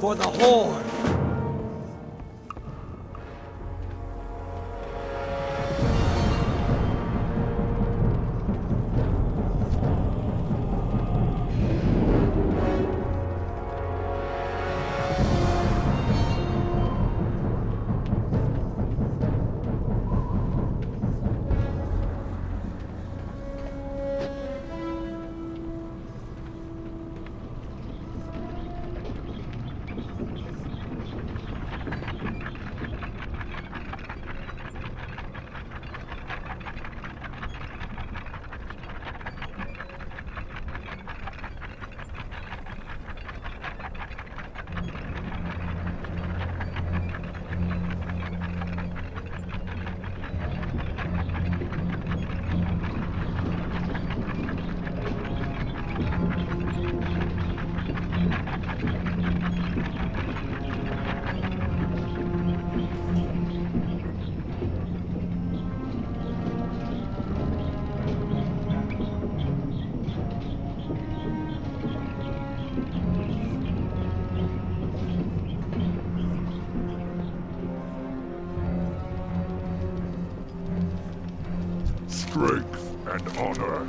for the Horde! Strength and honor